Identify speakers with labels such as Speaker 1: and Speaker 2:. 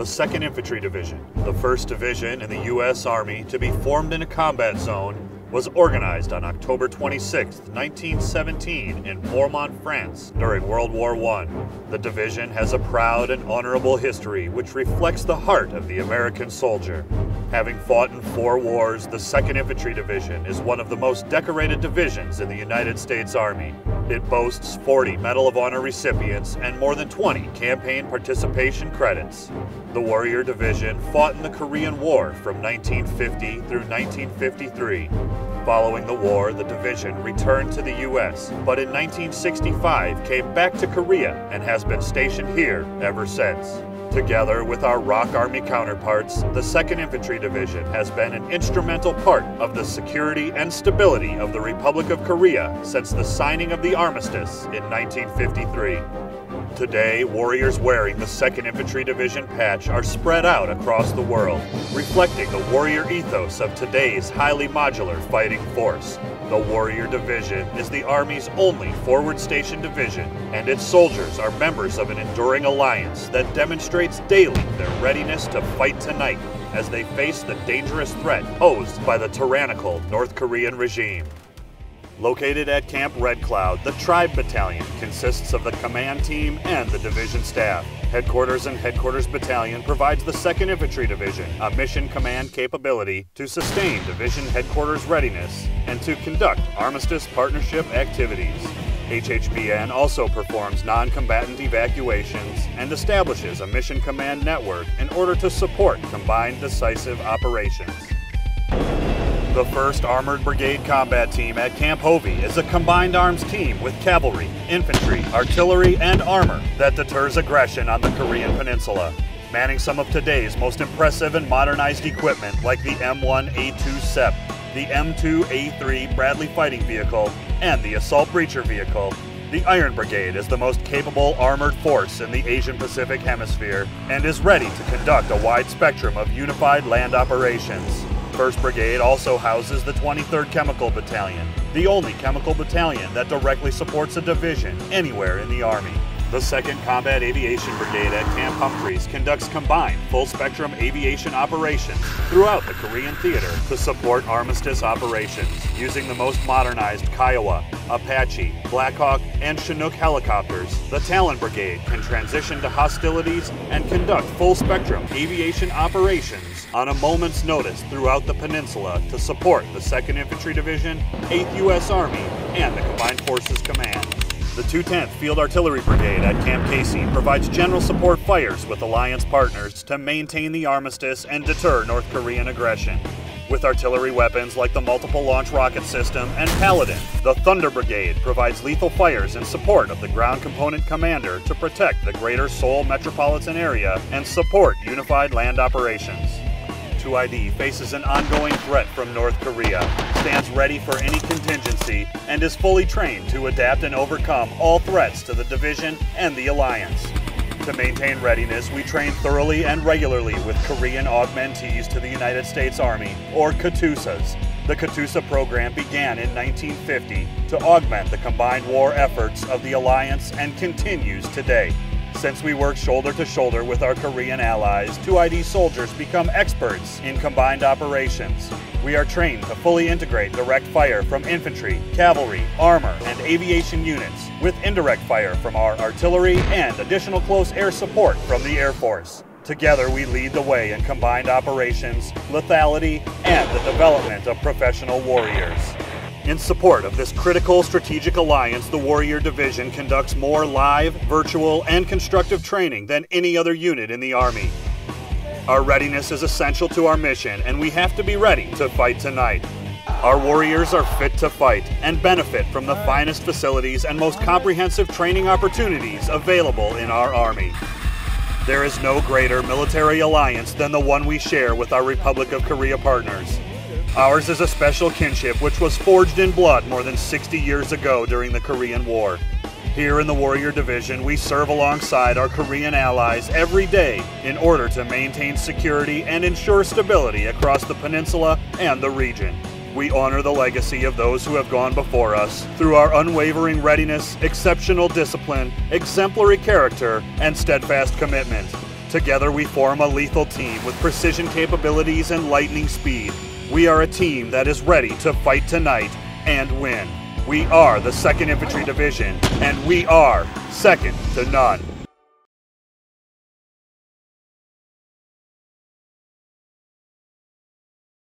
Speaker 1: the 2nd Infantry Division, the first division in the U.S. Army to be formed in a combat zone was organized on October 26, 1917 in Bourmont, France during World War I. The division has a proud and honorable history which reflects the heart of the American soldier. Having fought in four wars, the 2nd Infantry Division is one of the most decorated divisions in the United States Army. It boasts 40 Medal of Honor recipients and more than 20 campaign participation credits. The Warrior Division fought in the Korean War from 1950 through 1953. Following the war, the division returned to the U.S., but in 1965 came back to Korea and has been stationed here ever since. Together with our ROK Army counterparts, the 2nd Infantry Division has been an instrumental part of the security and stability of the Republic of Korea since the signing of the armistice in 1953. Today, warriors wearing the 2nd Infantry Division patch are spread out across the world, reflecting the warrior ethos of today's highly modular fighting force. The Warrior Division is the Army's only forward station division, and its soldiers are members of an enduring alliance that demonstrates daily their readiness to fight tonight as they face the dangerous threat posed by the tyrannical North Korean regime. Located at Camp Red Cloud, the Tribe Battalion consists of the command team and the division staff. Headquarters and Headquarters Battalion provides the 2nd Infantry Division a mission command capability to sustain division headquarters readiness and to conduct armistice partnership activities. HHBN also performs non-combatant evacuations and establishes a mission command network in order to support combined decisive operations. The 1st Armored Brigade Combat Team at Camp Hovey is a combined arms team with cavalry, infantry, artillery, and armor that deters aggression on the Korean Peninsula. Manning some of today's most impressive and modernized equipment like the M1A2 SEP, the M2A3 Bradley Fighting Vehicle, and the Assault Breacher Vehicle, the Iron Brigade is the most capable armored force in the Asian Pacific Hemisphere and is ready to conduct a wide spectrum of unified land operations. 1st Brigade also houses the 23rd Chemical Battalion, the only chemical battalion that directly supports a division anywhere in the Army. The 2nd Combat Aviation Brigade at Camp Humphreys conducts combined full-spectrum aviation operations throughout the Korean theater to support armistice operations using the most modernized Kiowa, Apache, Blackhawk, and Chinook helicopters. The Talon Brigade can transition to hostilities and conduct full-spectrum aviation operations on a moment's notice throughout the peninsula to support the 2nd Infantry Division, 8th U.S. Army, and the Combined Forces Command. The 210th Field Artillery Brigade at Camp Casey provides general support fires with alliance partners to maintain the armistice and deter North Korean aggression. With artillery weapons like the Multiple Launch Rocket System and Paladin, the Thunder Brigade provides lethal fires in support of the Ground Component Commander to protect the greater Seoul metropolitan area and support unified land operations. 2ID faces an ongoing threat from North Korea, stands ready for any contingency, and is fully trained to adapt and overcome all threats to the division and the alliance. To maintain readiness, we train thoroughly and regularly with Korean augmentees to the United States Army, or KATUSAs. The KATUSA program began in 1950 to augment the combined war efforts of the alliance and continues today. Since we work shoulder to shoulder with our Korean allies, 2ID soldiers become experts in combined operations. We are trained to fully integrate direct fire from infantry, cavalry, armor, and aviation units with indirect fire from our artillery and additional close air support from the Air Force. Together, we lead the way in combined operations, lethality, and the development of professional warriors. In support of this critical strategic alliance, the Warrior Division conducts more live, virtual, and constructive training than any other unit in the Army. Our readiness is essential to our mission, and we have to be ready to fight tonight. Our warriors are fit to fight and benefit from the finest facilities and most comprehensive training opportunities available in our Army. There is no greater military alliance than the one we share with our Republic of Korea partners. Ours is a special kinship which was forged in blood more than 60 years ago during the Korean War. Here in the Warrior Division, we serve alongside our Korean allies every day in order to maintain security and ensure stability across the peninsula and the region. We honor the legacy of those who have gone before us through our unwavering readiness, exceptional discipline, exemplary character, and steadfast commitment. Together we form a lethal team with precision capabilities and lightning speed. We are a team that is ready to fight tonight and win. We are the 2nd Infantry Division, and we are second to none.